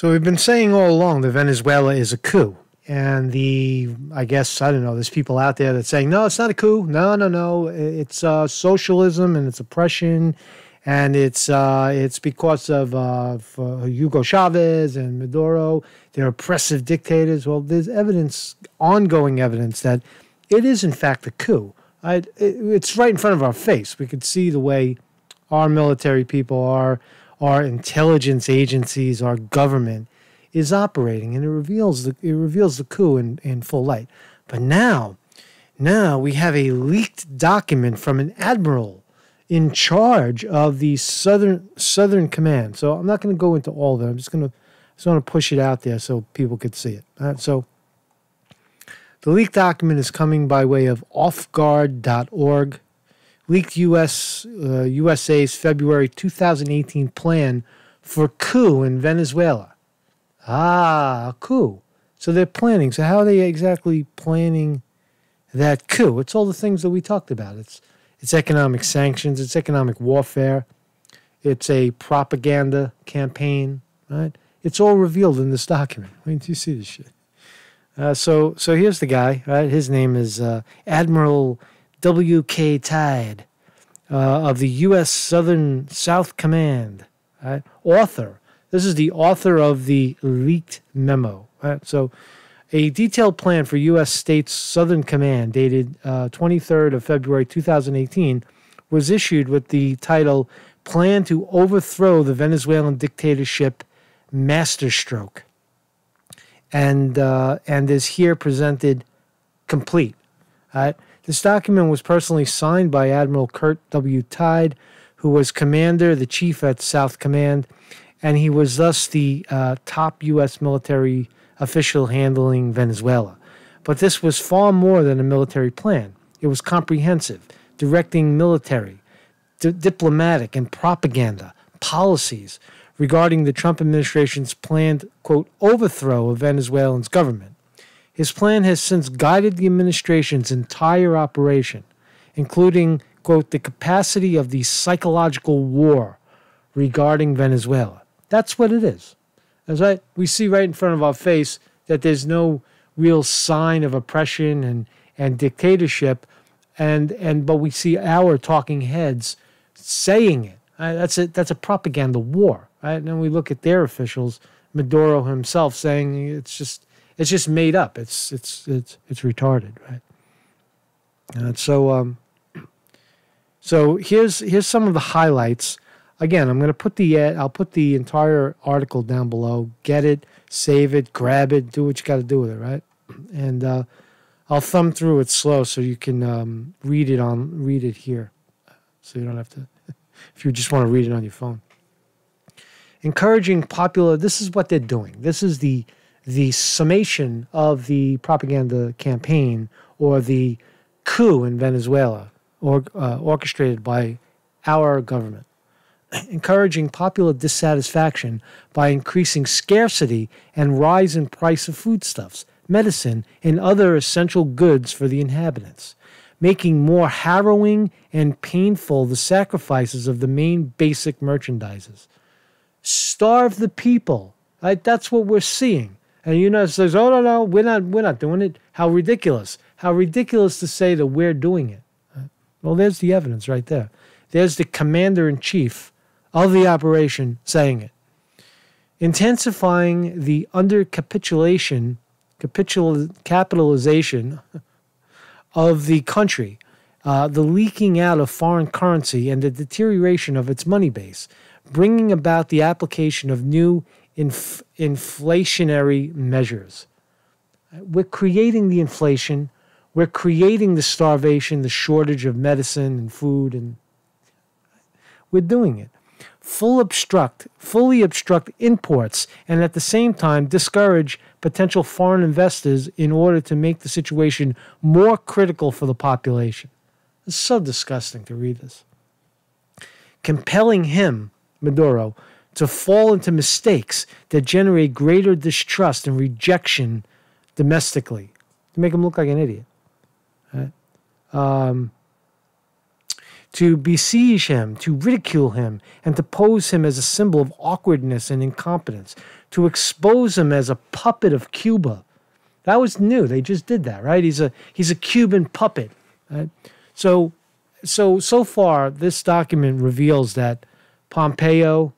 So we've been saying all along that Venezuela is a coup. And the, I guess, I don't know, there's people out there that saying, no, it's not a coup. No, no, no. It's uh, socialism and it's oppression. And it's uh, it's because of uh, Hugo Chavez and Maduro. They're oppressive dictators. Well, there's evidence, ongoing evidence, that it is, in fact, a coup. I, it, it's right in front of our face. We could see the way our military people, our our intelligence agencies, our government is operating, and it reveals the it reveals the coup in, in full light. But now, now we have a leaked document from an admiral in charge of the southern Southern Command. So I'm not going to go into all of it. I'm just going to just want to push it out there so people could see it. Right, so the leaked document is coming by way of offguard.org leaked US uh, USA's February 2018 plan for coup in Venezuela. Ah, coup. So they're planning. So how are they exactly planning that coup? It's all the things that we talked about. It's it's economic sanctions, it's economic warfare, it's a propaganda campaign, right? It's all revealed in this document. Mean, do you see this shit? Uh, so so here's the guy, right? His name is uh, Admiral W.K. Tidd uh, of the U.S. Southern South Command, right? author. This is the author of the leaked memo. Right? So, a detailed plan for U.S. States Southern Command, dated uh, 23rd of February 2018, was issued with the title "Plan to Overthrow the Venezuelan Dictatorship Masterstroke," and uh, and is here presented complete. Right? This document was personally signed by Admiral Kurt W. Tidd, who was commander, the chief at South Command, and he was thus the uh, top U.S. military official handling Venezuela. But this was far more than a military plan. It was comprehensive, directing military, di- diplomatic, and propaganda policies regarding the Trump administration's planned, quote, overthrow of Venezuelan's government. His plan has since guided the administration's entire operation, including, quote, the capacity of the psychological war regarding Venezuela. That's what it is. As right, we see right in front of our face that there's no real sign of oppression and, and dictatorship, and, and but we see our talking heads saying it. Right? That's a that's a propaganda war, right? And then we look at their officials, Maduro himself saying it's just it's just made up. It's it's it's it's retarded, right? And so um, so here's here's some of the highlights. Again, I'm going to put the uh, I'll put the entire article down below. Get it, save it, grab it, do what you got to do with it, right? And uh, I'll thumb through it slow so you can um, read it on read it here, so you don't have to. If you just want to read it on your phone. Encouraging popular. This is what they're doing. This is the the summation of the propaganda campaign or the coup in Venezuela, or, uh, orchestrated by our government, encouraging popular dissatisfaction by increasing scarcity and rise in price of foodstuffs, medicine, and other essential goods for the inhabitants, making more harrowing and painful the sacrifices of the main basic merchandises. Starve the people. Right? That's what we're seeing. And UNES says, "Oh no, no, we're not, we're not doing it." How ridiculous! How ridiculous to say that we're doing it. Well, there's the evidence right there. There's the commander in chief of the operation saying it. Intensifying the undercapitulation, capitul, capitalization of the country, uh, the leaking out of foreign currency, and the deterioration of its money base, bringing about the application of new inf- inflationary measures. We're creating the inflation, we're creating the starvation, the shortage of medicine and food, and we're doing it. Full obstruct, fully obstruct imports, and at the same time discourage potential foreign investors in order to make the situation more critical for the population. It's so disgusting to read this. Compelling him, Maduro, to fall into mistakes that generate greater distrust and rejection domestically to make him look like an idiot. Right? Um, to besiege him, to ridicule him, and to pose him as a symbol of awkwardness and incompetence, to expose him as a puppet of Cuba. That was new. They just did that, right? He's a he's a Cuban puppet. Right? So so so far this document reveals that Pompeo,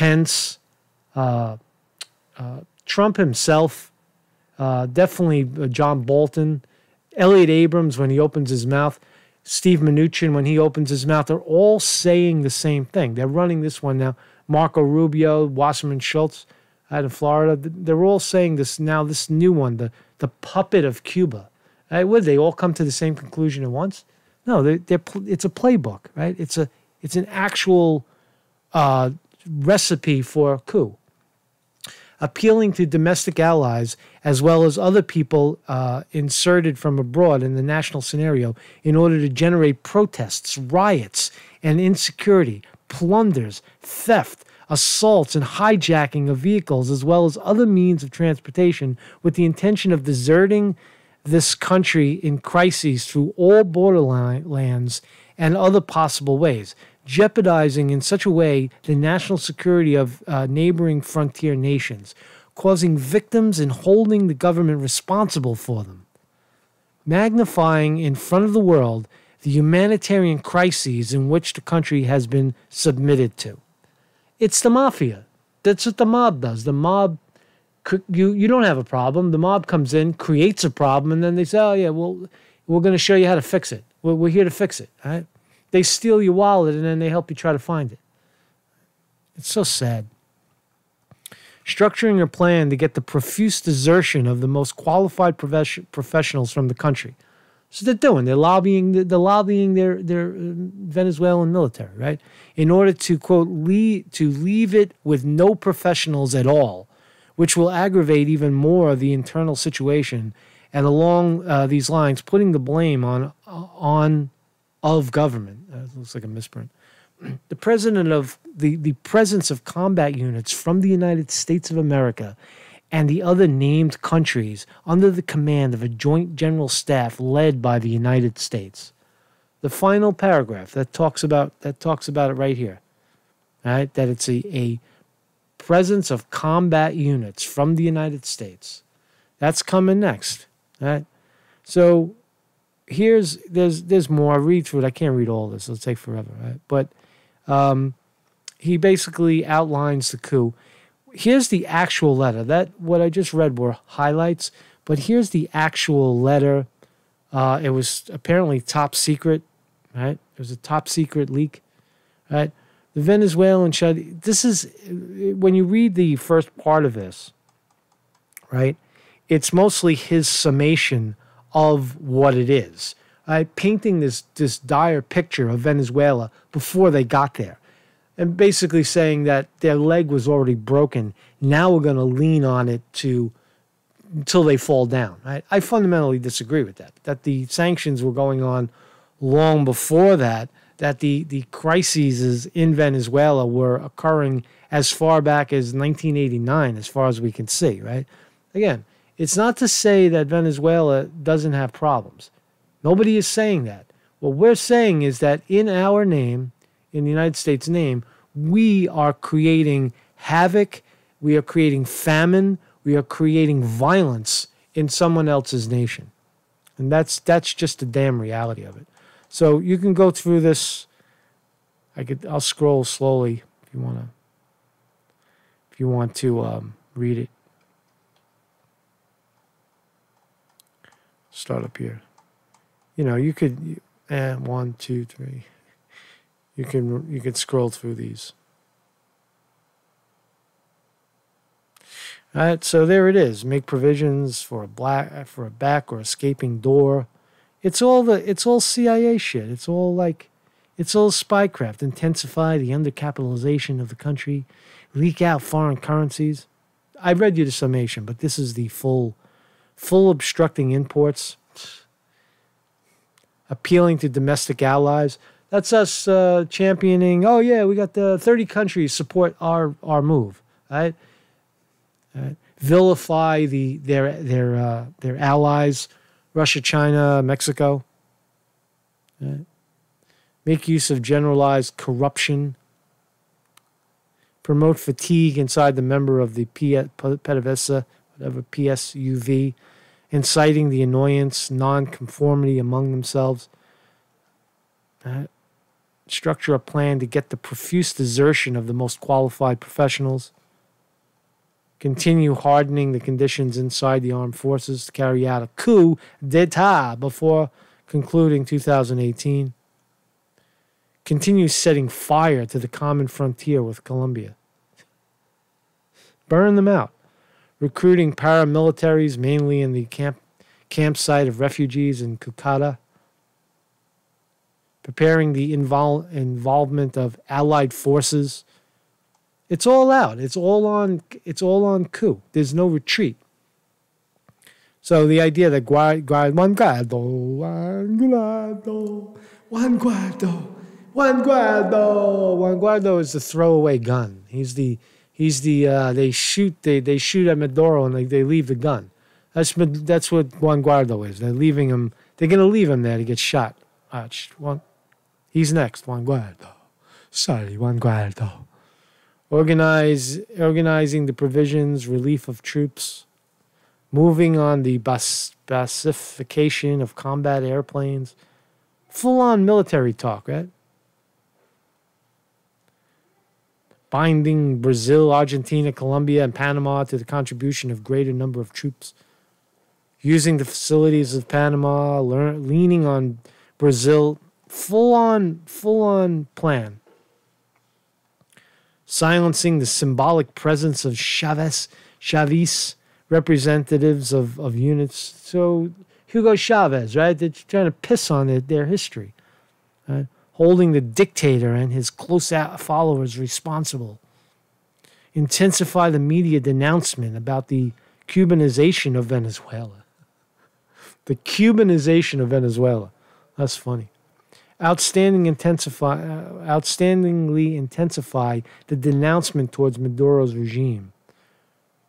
Pence, uh, uh, Trump himself, uh, definitely uh, John Bolton, Elliott Abrams when he opens his mouth, Steve Mnuchin when he opens his mouth, they're all saying the same thing. They're running this one now. Marco Rubio, Wasserman Schultz out of Florida, they're all saying this now. This new one, the the puppet of Cuba. Right? Would they all come to the same conclusion at once? No, they're, they're, it's a playbook, right? It's a it's an actual uh, recipe for a coup. Appealing to domestic allies as well as other people uh, inserted from abroad in the national scenario in order to generate protests, riots, and insecurity, plunders, theft, assaults, and hijacking of vehicles, as well as other means of transportation, with the intention of deserting this country in crises through all borderlands and other possible ways jeopardizing in such a way the national security of uh, neighboring frontier nations, causing victims and holding the government responsible for them, magnifying in front of the world the humanitarian crises in which the country has been submitted to. It's the mafia. That's what the mob does. The mob, you, you don't have a problem. The mob comes in, creates a problem, and then they say, oh, yeah, well, we're going to show you how to fix it. We're, we're here to fix it. All right? They steal your wallet and then they help you try to find it. It's so sad. Structuring a plan to get the profuse desertion of the most qualified professionals from the country. So they're doing. They're lobbying. They're lobbying their their uh, Venezuelan military, right, in order to quote leave to leave it with no professionals at all, which will aggravate even more the internal situation. And along uh, these lines, putting the blame on on of government. Uh, that looks like a misprint. The president of the, the presence of combat units from the United States of America and the other named countries under the command of a joint general staff led by the United States. The final paragraph that talks about that talks about it right here. Right? That it's a, a presence of combat units from the United States. That's coming next. Right? So here's there's there's more. I read through it. I can't read all this. It'll take forever, right? But um, he basically outlines the coup. Here's the actual letter. That what I just read were highlights, but here's the actual letter. Uh, it was apparently top secret, right? It was a top secret leak, right? The Venezuelan shut. This is when you read the first part of this, right? It's mostly his summation of what it is. Right? Painting this this dire picture of Venezuela before they got there, and basically saying that their leg was already broken. Now we're going to lean on it to until they fall down. Right? I fundamentally disagree with that. That the sanctions were going on long before that. That the the crises in Venezuela were occurring as far back as 1989, as far as we can see. Right? Again, it's not to say that Venezuela doesn't have problems. Nobody is saying that. What we're saying is that in our name, in the United States' name, we are creating havoc, we are creating famine, we are creating violence in someone else's nation. And that's that's just the damn reality of it. So you can go through this. I could I'll scroll slowly if you wanna if you want to um, read it. Start up here. You know, you could eh, one, two, three. You can you can scroll through these. All right, so there it is. Make provisions for a black for a back or escaping door. It's all the it's all CIA shit. It's all like it's all spycraft. Intensify the undercapitalization of the country, leak out foreign currencies. I read you the summation, but this is the full full obstructing imports, appealing to domestic allies. That's us uh, championing. Oh yeah, we got the thirty countries support our our move, right? right? Vilify the their their uh, their allies, Russia, China, Mexico. Right? make use of generalized corruption, promote fatigue inside the member of the PDVSA, whatever PSUV, inciting the annoyance, nonconformity among themselves. Uh, structure a plan to get the profuse desertion of the most qualified professionals. Continue hardening the conditions inside the armed forces to carry out a coup d'etat before concluding 2018 Continue setting fire to the common frontier with Colombia. Burn them out. Recruiting paramilitaries, mainly in the camp, campsite of refugees in Cucuta. Preparing the invol- involvement of allied forces. It's all out. It's all on. It's all on coup. There's no retreat. So the idea that Juan Guaido, Juan Guaido, Juan Guaido Juan Guaido. Juan Guaido is the throwaway gun. He's the he's the uh, they shoot they they shoot at Maduro and they, they leave the gun. That's that's what Juan Guaido is. They're leaving him. They're gonna leave him there to get shot. Watch. He's next. Juan Guaido. Sorry, Juan Guaido. Organize organizing the provisions, relief of troops, moving on the bas- basification of combat airplanes. Full on military talk, right? Binding Brazil, Argentina, Colombia, and Panama to the contribution of greater number of troops, using the facilities of Panama, learn, leaning on Brazil, full on, full on plan. Silencing the symbolic presence of Chavez, Chavez representatives of, of units. So Hugo Chavez, right? They're trying to piss on it, their history. Right? Holding the dictator and his close followers responsible. Intensify the media denouncement about the Cubanization of Venezuela. The Cubanization of Venezuela. That's funny. Outstanding intensify, uh, outstandingly intensify the denouncement towards Maduro's regime.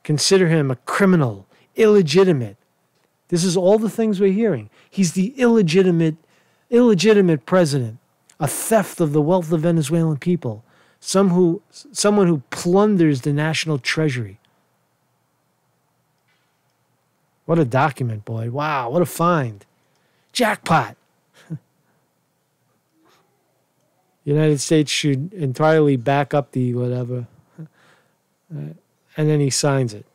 Consider him a criminal, illegitimate. This is all the things we're hearing. He's the illegitimate, illegitimate president a theft of the wealth of Venezuelan people, some who, someone who plunders the national treasury. What a document, boy. Wow, what a find. Jackpot. United States should entirely back up the whatever. Uh, and then he signs it.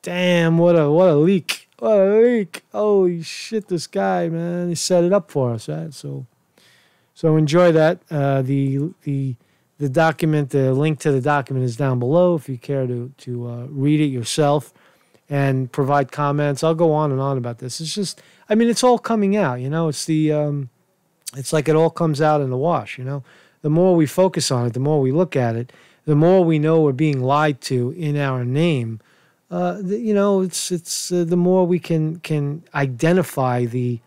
Damn, what a what a leak. What a leak. Holy shit, this guy, man. He set it up for us, right? So so enjoy that. Uh, the the the document, the link to the document is down below if you care to to uh, read it yourself and provide comments. I'll go on and on about this. It's just, I mean, it's all coming out. You know, it's the, um, it's like it all comes out in the wash. You know, the more we focus on it, the more we look at it, the more we know we're being lied to in our name. Uh, the, you know, it's it's uh, the more we can can identify the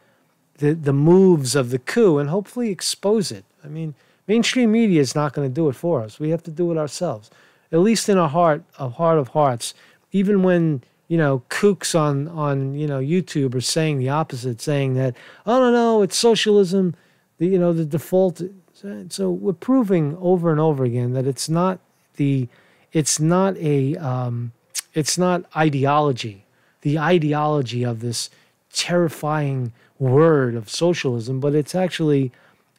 the, the moves of the coup and hopefully expose it. I mean, mainstream media is not going to do it for us. We have to do it ourselves. At least in our heart, a heart of hearts, even when you know kooks on on you know YouTube are saying the opposite, saying that oh no no it's socialism, the you know the default. So we're proving over and over again that it's not the it's not a um, it's not ideology. The ideology of this terrifying word of socialism, but it's actually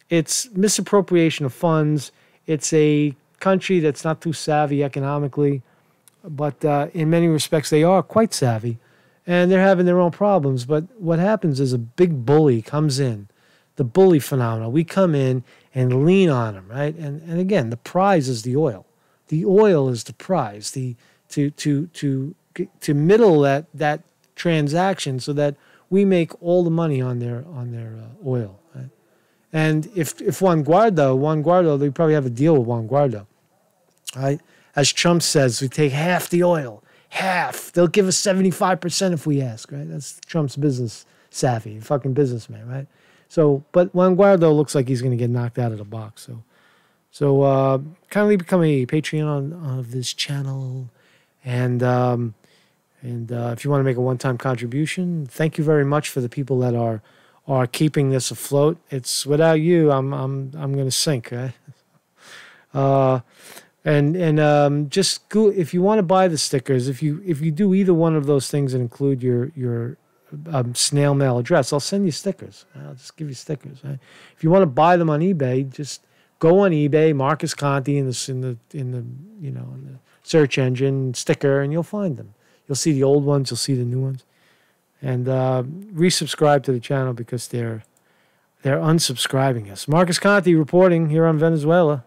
it's misappropriation of funds. It's a country that's not too savvy economically, but uh, in many respects they are quite savvy, and they're having their own problems. But what happens is a big bully comes in, the bully phenomenon. We come in and lean on them, right? And and again, the prize is the oil. The oil is the prize. The to to to to middle that that transaction so that we make all the money on their on their uh, oil. Right? And if if Juan Guaido, Juan Guaido, they probably have a deal with Juan Guaido. Right? As Trump says, we take half the oil, half. They'll give us seventy five percent if we ask. Right? That's Trump's business savvy, fucking businessman. Right? So, but Juan Guaido looks like he's going to get knocked out of the box. So, so uh, kindly become a Patreon of this channel, and. Um, and uh, if you want to make a one-time contribution, thank you very much for the people that are are keeping this afloat. It's without you, I'm I'm I'm going to sink. Right? Uh, and and um, just go if you want to buy the stickers. If you if you do either one of those things and include your your um, snail mail address, I'll send you stickers. I'll just give you stickers. Right? If you want to buy them on eBay, just go on eBay, Marcus Conte in the in the in the you know in the search engine sticker, and you'll find them. You'll see the old ones, you'll see the new ones, and uh, resubscribe to the channel because they're they're unsubscribing us. Marcus Conte reporting here on Venezuela.